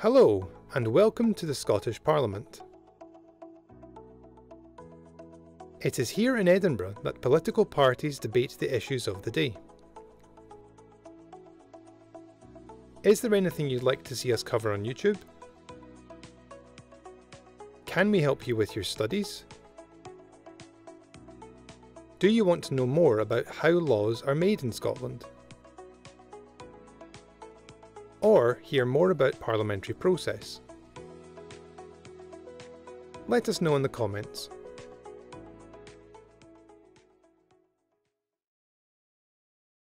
Hello, and welcome to the Scottish Parliament. It is here in Edinburgh that political parties debate the issues of the day. Is there anything you'd like to see us cover on YouTube? Can we help you with your studies? Do you want to know more about how laws are made in Scotland? Or hear more about parliamentary process? Let us know in the comments.